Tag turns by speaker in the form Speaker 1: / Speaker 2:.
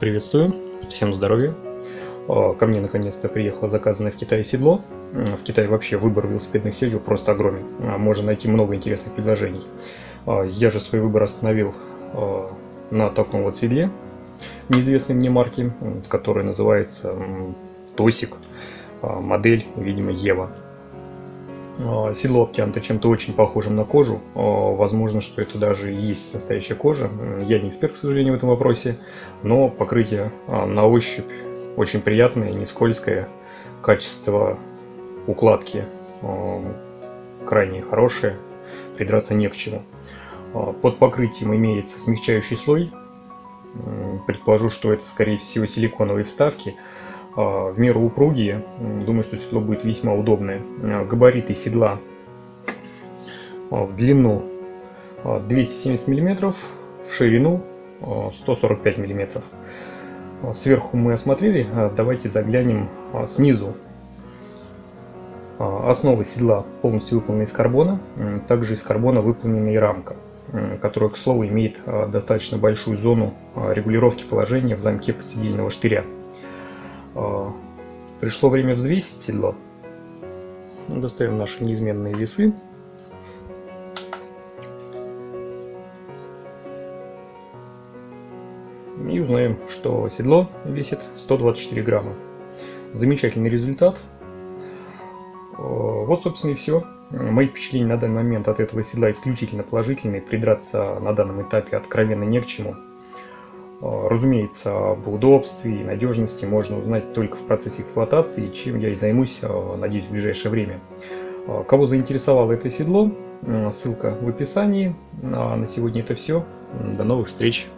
Speaker 1: Приветствую, всем здоровья. А, ко мне наконец-то приехало заказанное в Китае седло. В Китае вообще выбор велосипедных седел просто огромен. А, можно найти много интересных предложений. А, я же свой выбор остановил на таком вот седле неизвестной мне марки, которая называется Тосик. Модель, видимо, Ева. А, седло обтянуто чем-то очень похожим на кожу. А, возможно, что это даже и есть настоящая кожа. Я не эксперт, к сожалению, в этом вопросе. Но покрытие на ощупь очень приятное, не скользкое. Качество укладки крайне хорошее. Придраться не к чему. Под покрытием имеется смягчающий слой. Предположу, что это, скорее всего, силиконовые вставки – в меру упругие. Думаю, что седло будет весьма удобное. А, габариты седла а, в длину 270 мм, в ширину 145 мм. Сверху мы осмотрели, давайте заглянем снизу. Основа седла полностью выполнена из карбона, также из карбона выполнена и рамка, которая, к слову, имеет достаточно большую зону регулировки положения в замке подседельного штыря. А, пришло время взвесить седло. Достаем наши неизменные весы. И узнаем, что седло весит 124 грамма. Замечательный результат. А, вот, собственно, и все. Мои впечатления на данный момент от этого седла исключительно положительные. Придраться на данном этапе откровенно не к чему. А, разумеется, об удобстве и надежности можно узнать только в процессе эксплуатации, чем я и займусь, а, надеюсь, в ближайшее время. А, кого заинтересовало это седло, ссылка в описании. А на сегодня это все. До новых встреч!